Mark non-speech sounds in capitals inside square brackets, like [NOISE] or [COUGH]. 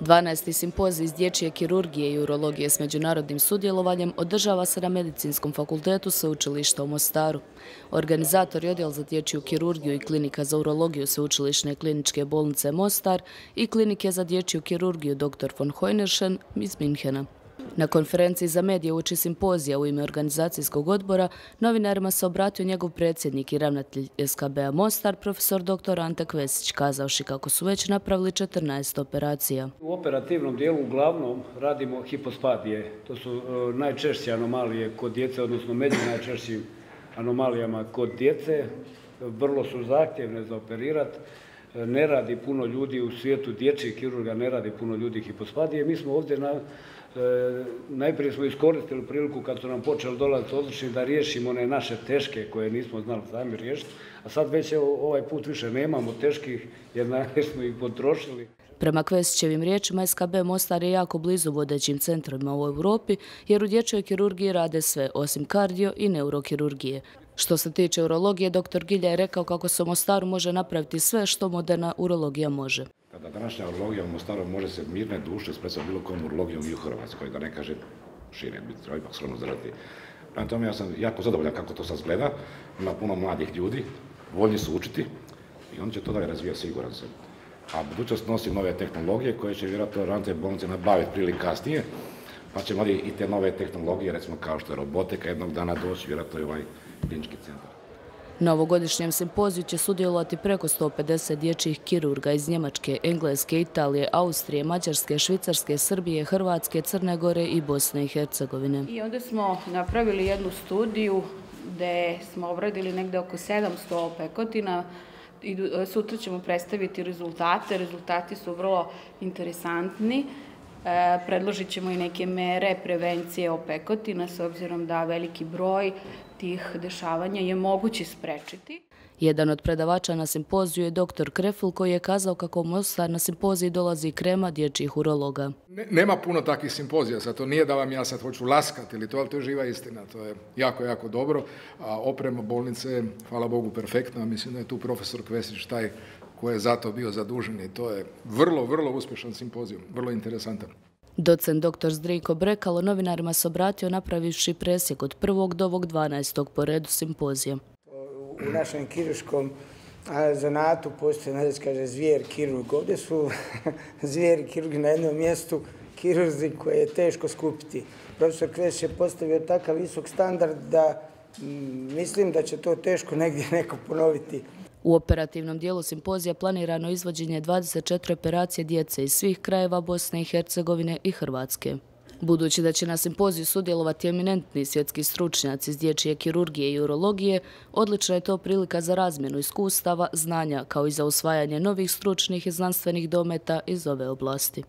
12. simpozij iz dječje kirurgije i urologije s međunarodnim sudjelovanjem održava se na Medicinskom fakultetu Sveučilišta u Mostaru. Organizator je odjel za dječju kirurgiju i klinika za urologiju Sveučilišne kliničke bolnice Mostar i klinike za dječju kirurgiju dr. von Hojneršen iz Minhena. Na konferenciji za medije uči simpozija u ime organizacijskog odbora novinarima se obratio njegov predsjednik i ravnatelj SKB-a Mostar, profesor dr. Ante Kvesić, kazavši kako su već napravili 14 operacija. U operativnom dijelu uglavnom radimo hipospadije. To su e, najčešće anomalije kod djece, odnosno među najčešćim anomalijama kod djece. Vrlo su zahtjevne za operirati ne radi puno ljudi u svijetu dječjih kirurga, ne radi puno ljudi hipospadije. Mi smo ovdje na, e, najprije smo iskoristili priliku kad su nam počeli dolaziti odlični da riješimo one naše teške koje nismo znali sami riješiti, a sad već ovaj put više nemamo teških jer [LAUGHS] smo ih potrošili. Prema Kvesićevim riječima SKB Mostar je jako blizu vodećim centrima u Europi jer u dječjoj kirurgiji rade sve osim kardio i neurokirurgije. Što se tiče urologije, dr. Gilja je rekao kako se u Mostaru može napraviti sve što moderna urologija može. Kada današnja urologija u Mostaru može se mirne duše s bilo kom urologijom i u Hrvatskoj, da ne kaže šire, bi treba ipak skromno zrati. Prema tome ja sam jako zadovoljan kako to sad zgleda, ima puno mladih ljudi, voljni su učiti i oni će to dalje razvijati siguran sam. A budućnost nosi nove tehnologije koje će vjerojatno rante bolnice nabaviti prili kasnije, pa ćemo i te nove tehnologije, recimo kao što je robotika, jednog dana doći, vjerojatno i ovaj klinički centar. Na ovogodišnjem simpoziju će sudjelovati preko 150 dječjih kirurga iz Njemačke, Engleske, Italije, Austrije, Mađarske, Švicarske, Srbije, Hrvatske, Crne Gore i Bosne i Hercegovine. I onda smo napravili jednu studiju gdje smo obradili negdje oko 700 opekotina. Sutra ćemo predstaviti rezultate. Rezultati su vrlo interesantni. E, predložit ćemo i neke mere prevencije opekotina s obzirom da veliki broj tih dešavanja je moguće sprečiti. Jedan od predavača na simpoziju je dr. Krefl koji je kazao kako Mostar na simpoziji dolazi krema dječjih urologa. nema puno takvih simpozija, sad to nije da vam ja sad hoću laskati ili to, ali to je živa istina, to je jako, jako dobro. A oprema bolnice je, hvala Bogu, perfektna. Mislim da je tu profesor Kvesić taj koji je zato bio zadužen i to je vrlo, vrlo uspješan simpozijum, vrlo interesantan. Docent dr. Zdrejko Brekalo novinarima se obratio napravivši presjek od prvog do ovog 12. po redu simpozija. U našem kiruškom zanatu postoji, ne kaže, zvijer kirurg. Ovdje su [LAUGHS] zvijeri kirurgi na jednom mjestu, kirurzi koje je teško skupiti. Profesor Kres je postavio takav visok standard da mislim da će to teško negdje [LAUGHS] neko ponoviti. U operativnom dijelu simpozija planirano izvođenje 24 operacije djece iz svih krajeva Bosne i Hercegovine i Hrvatske. Budući da će na simpoziju sudjelovati eminentni svjetski stručnjaci iz dječje kirurgije i urologije, odlična je to prilika za razmjenu iskustava, znanja, kao i za usvajanje novih stručnih i znanstvenih dometa iz ove oblasti.